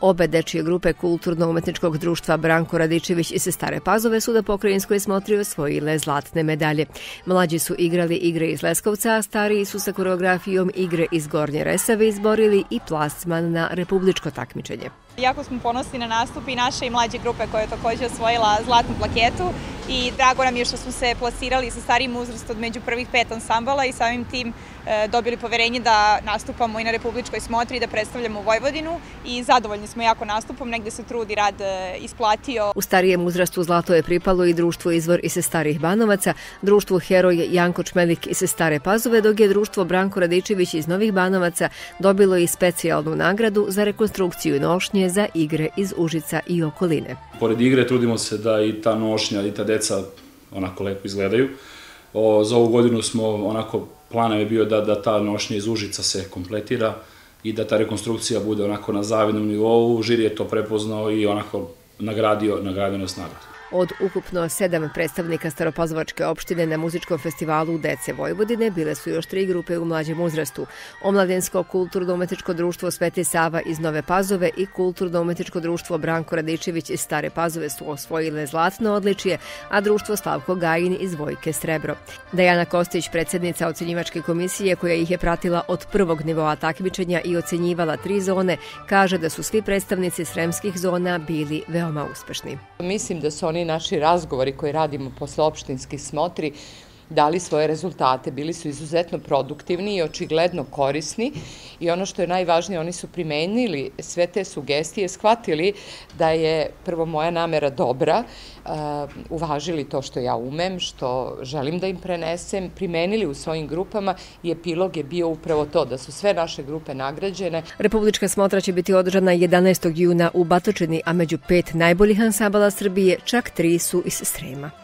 Obe dečije grupe Kulturno-umetničkog društva Branko Radičević i se Stare Pazove su da pokrajinskoj smotri osvojile zlatne medalje. Mlađi su igrali igre iz Leskovca, a stariji su sa koreografijom igre iz Gornje Resave izborili i plasman na republičko takmičenje. Jako smo ponosni na nastup i naše i mlađe grupe koja je također osvojila zlatnu plaketu i drago nam je što smo se plasirali sa starijim uzrastom među prvih pet ansambala i samim tim e, dobili poverenje da nastupamo i na republičkoj smotri i da predstavljamo Vojvodinu i zadovoljni smo jako nastupom, negde se trudi rad e, isplatio. U starijem uzrastu zlato je pripalo i društvo Izvor i se starih Banovaca, društvo Heroj Janko Čmelik i se stare Pazove, dok je društvo Branko Radičević iz Novih Banovaca dobilo i specijalnu nagradu za rekonstrukciju nošnje za igre iz Užica i okoline. Pored igre trudimo se da i ta nošnja i ta deca onako lepo izgledaju. O, za ovu godinu smo onako planom je bio da, da ta nošnja iz Užica se kompletira i da ta rekonstrukcija bude onako na zavidnom nivou. Žiri je to prepoznao i onako nagradio, nagradio nas nagradu. Od ukupno sedam predstavnika Staropazovačke opštine na muzičkom festivalu Dece Vojvodine bile su još tri grupe u mlađem uzrastu. Omladinsko kulturno-umetničko društvo Sveti Sava iz Nove Pazove i kulturno-umetničko društvo Branko Radičević iz Stare Pazove su osvojile zlatno odličije, a društvo Slavko Gajin iz Vojke Srebro. Dajana Kostić, predsjednica ocenjivačke komisije koja ih je pratila od prvog nivoa takmičenja i ocenjivala tri zone, kaže da su svi predstavnici sremskih zona bili veoma uspešni. Mislim da su oni naši razgovori koje radimo posle opštinskih smotri dali svoje rezultate. Bili su izuzetno produktivni i očigledno korisni i ono što je najvažnije, oni su primenili sve te sugestije, shvatili da je prvo moja namera dobra, uh, uvažili to što ja umem, što želim da im prenesem, primenili u svojim grupama i epilog je bio upravo to, da su sve naše grupe nagrađene. Republička smotra će biti održana 11. juna u Batočini, a među pet najboljih ansambala Srbije čak tri su iz Srema.